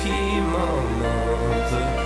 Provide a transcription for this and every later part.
keep my mother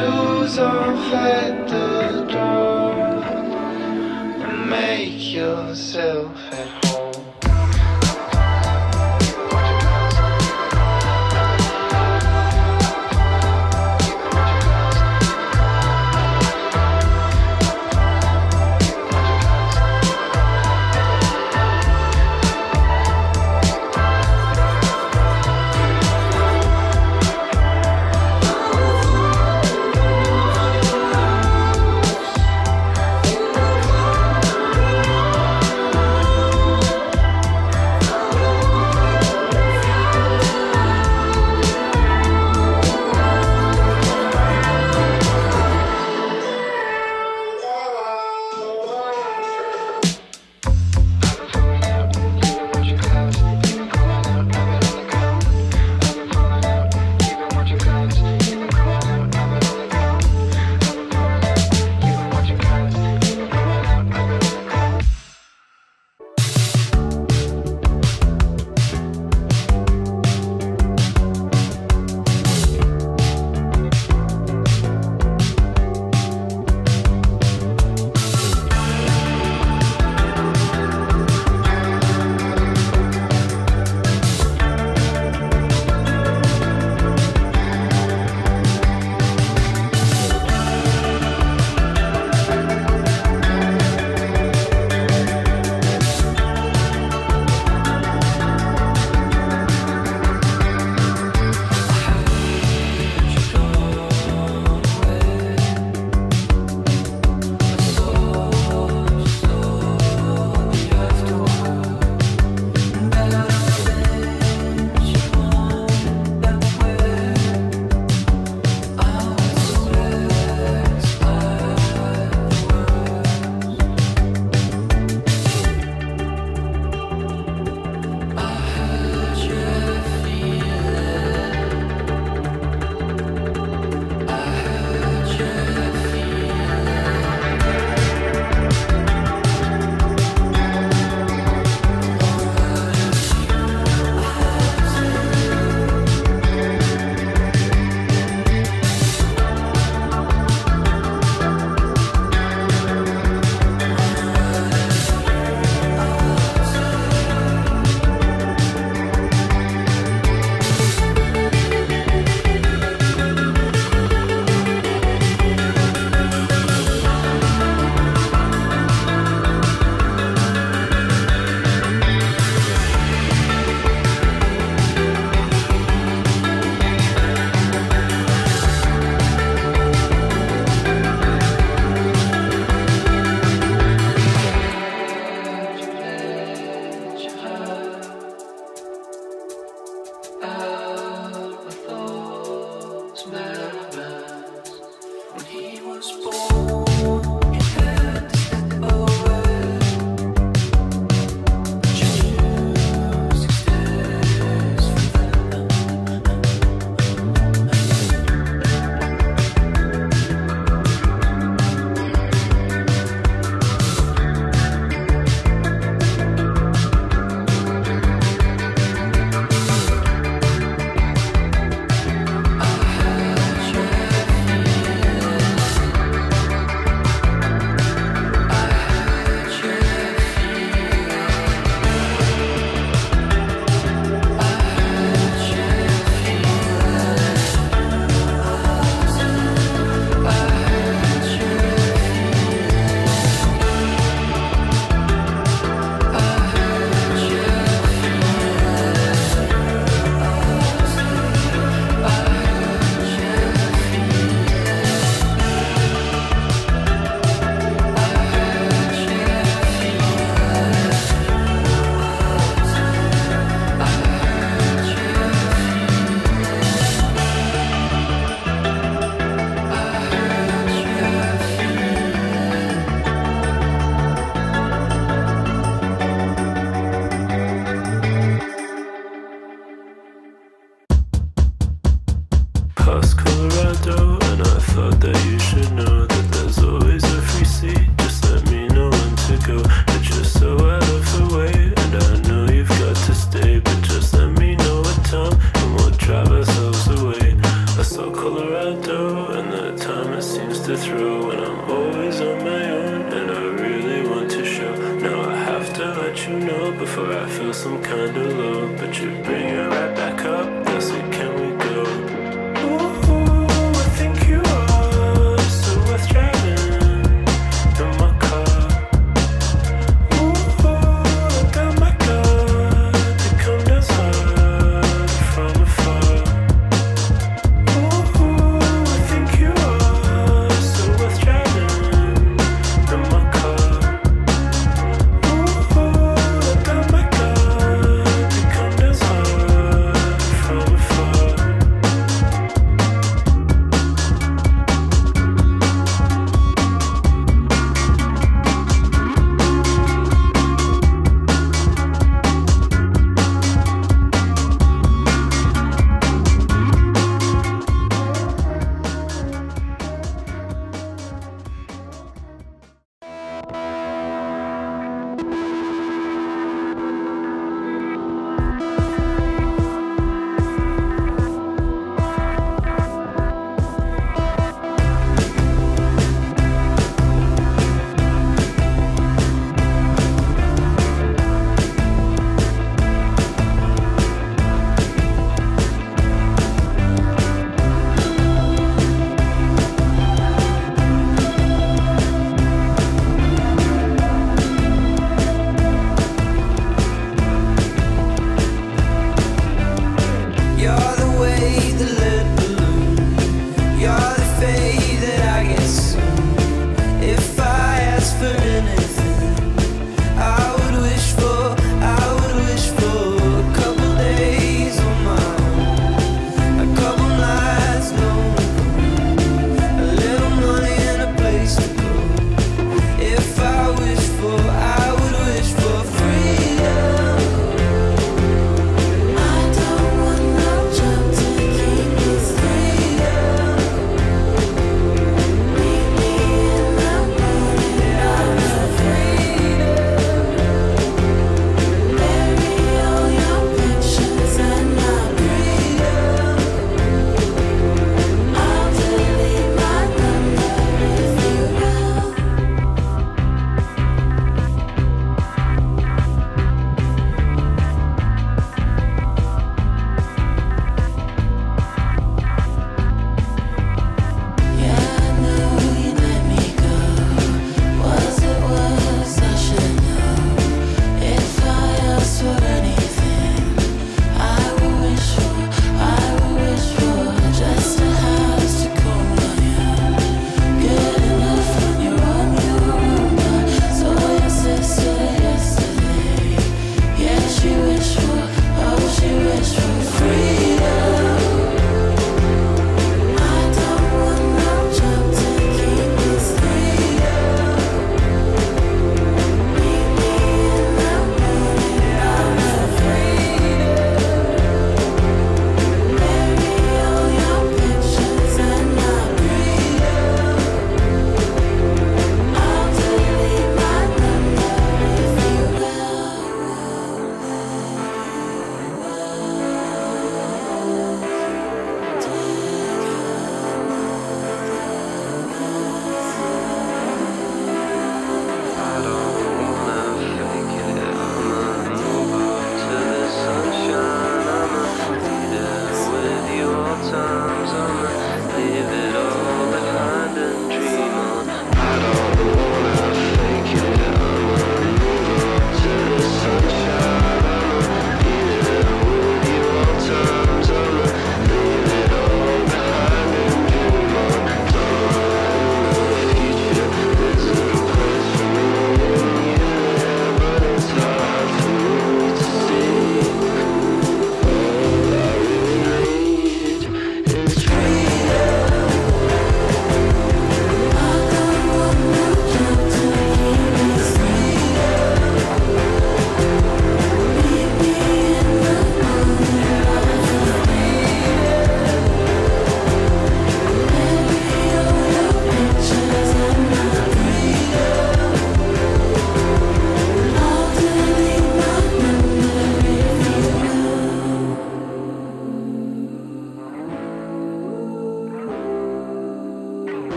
shoes off at the door. Make yourself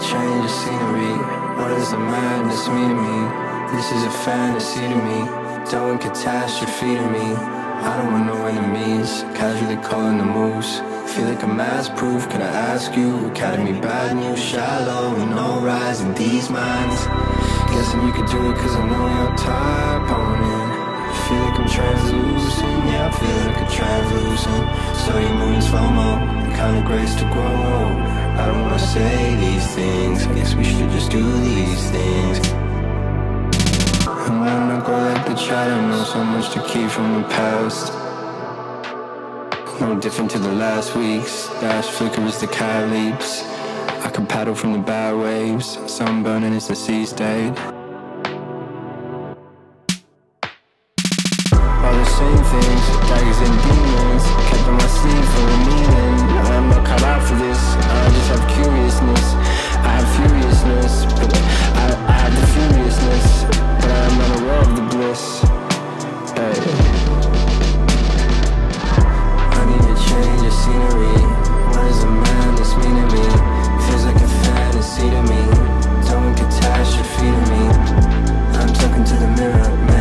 change the scenery. What does the madness mean to me? This is a fantasy to me. Throwing catastrophe to me. I don't want no enemies. Casually calling the moves. Feel like I'm proof. Can I ask you? Academy bad news, shallow and no rise in these minds. Guessing you could do it cause I know your type on it. Feel like I'm translucent, yeah, I feel like I'm translucent. So you move in slow mo, kind of grace to grow. I don't wanna say these things. I guess we should just do these things. I wanna go like the child, know so much to keep from the past. No different to the last weeks. Dash flickers, the cat leaps. I can paddle from the bad waves. Sun burning as the sea state same things, daggers and demons. Kept on my sleeve for a meaning. I'm not cut out for this. I just have curiousness. I have furiousness, but I, I have the furiousness. But I am not aware of the bliss. Hey. I need a change of scenery. What is a man that's mean to me? Feels like a fantasy to me. Throwing catastrophe to me. I'm talking to the mirror,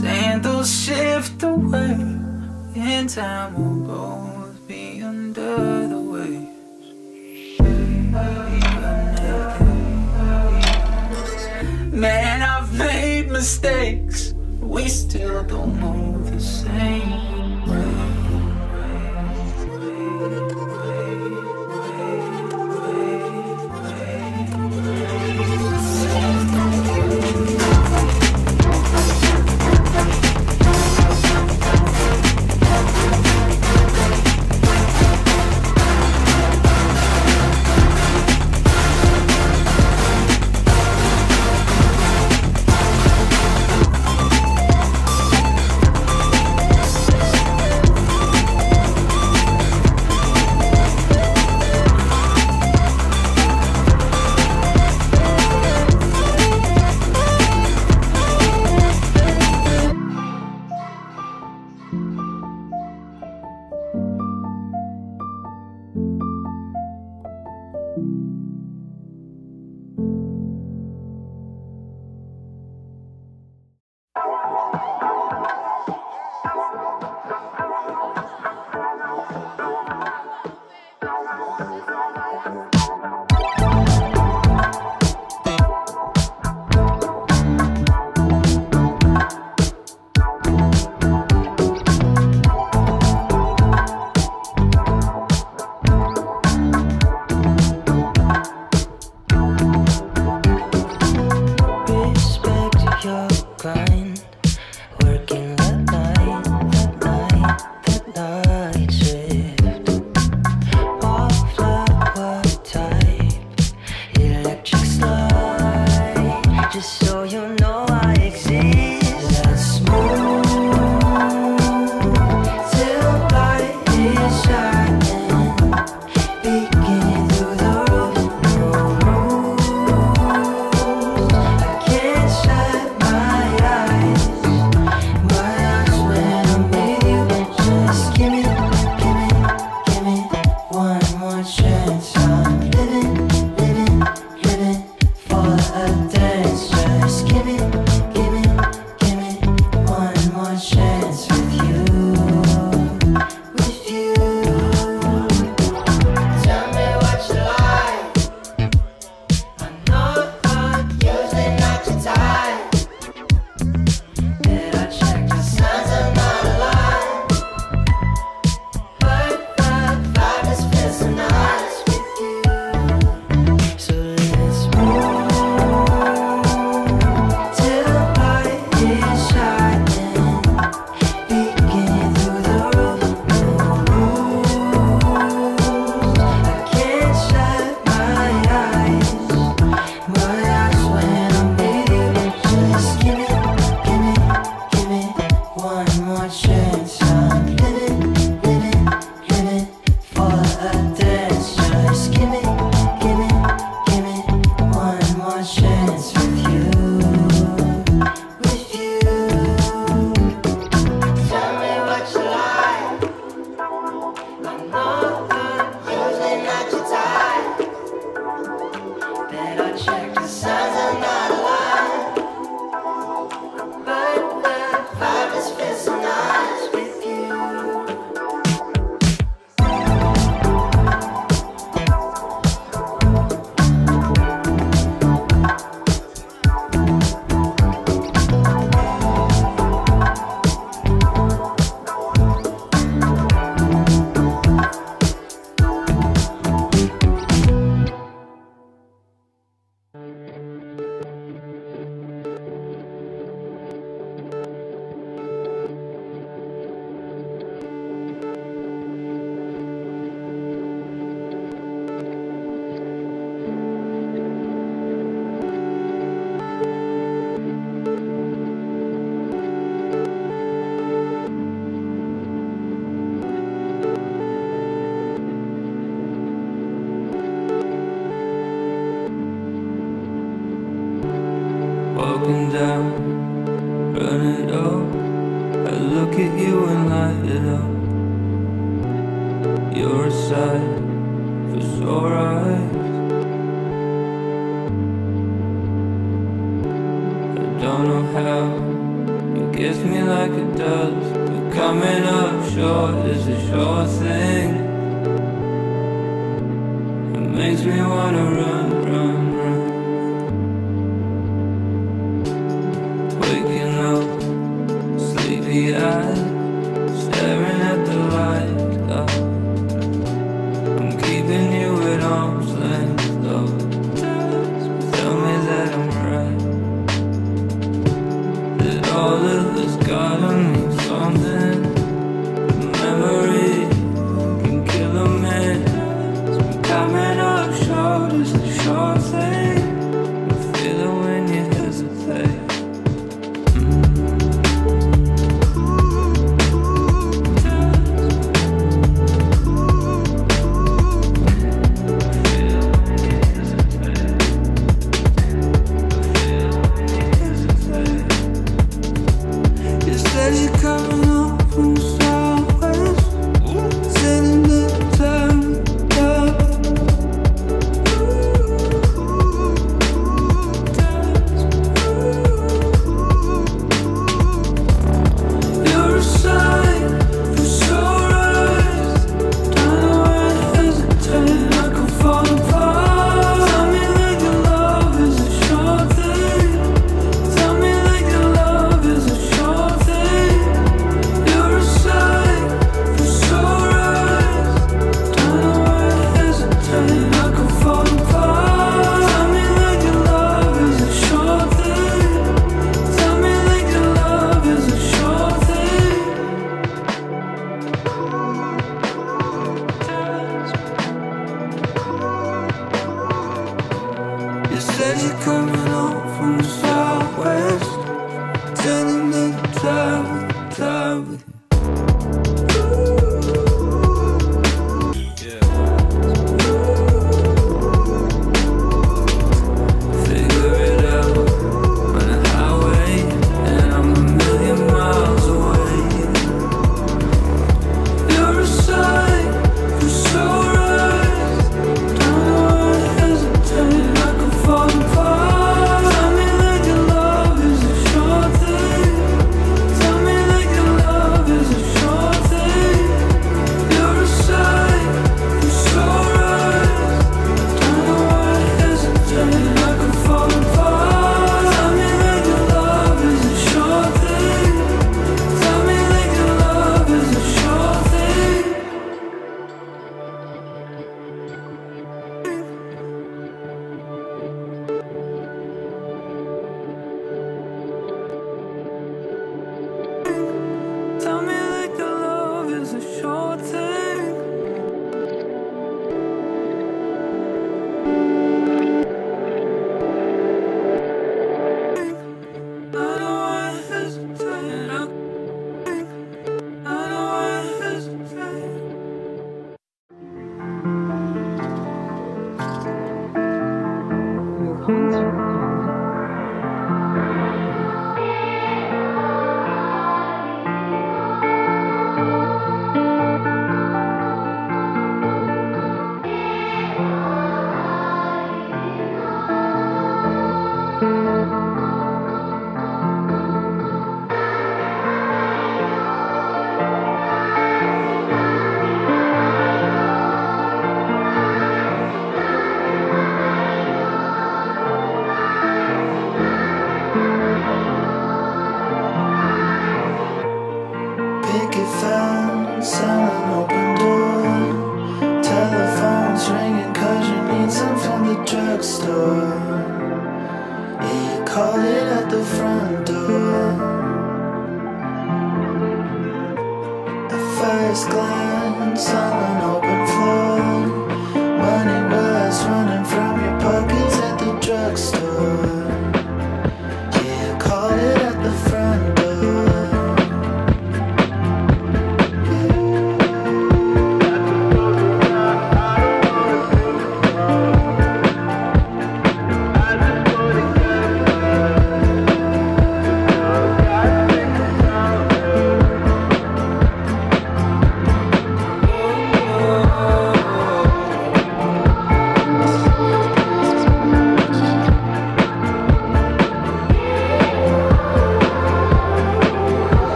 they'll shift away. In time we'll both be under the waves. Man, I've made mistakes. We still don't move the same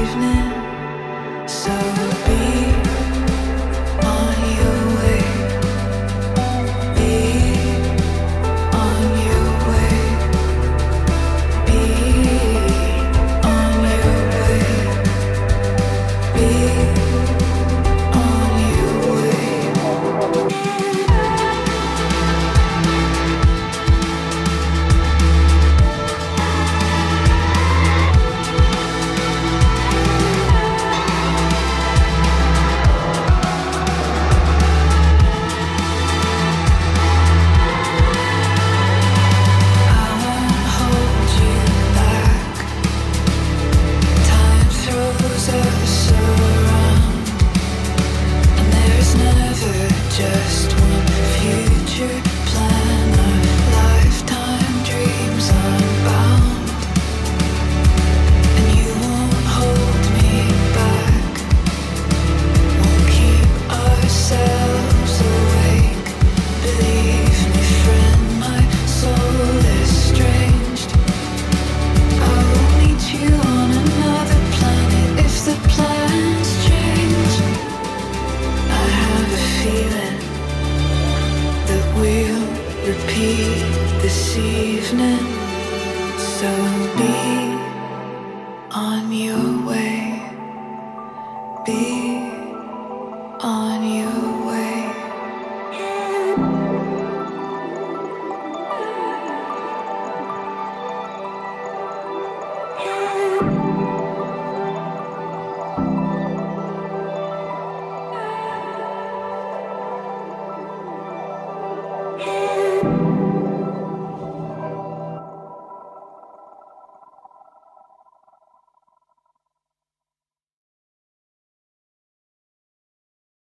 evening. So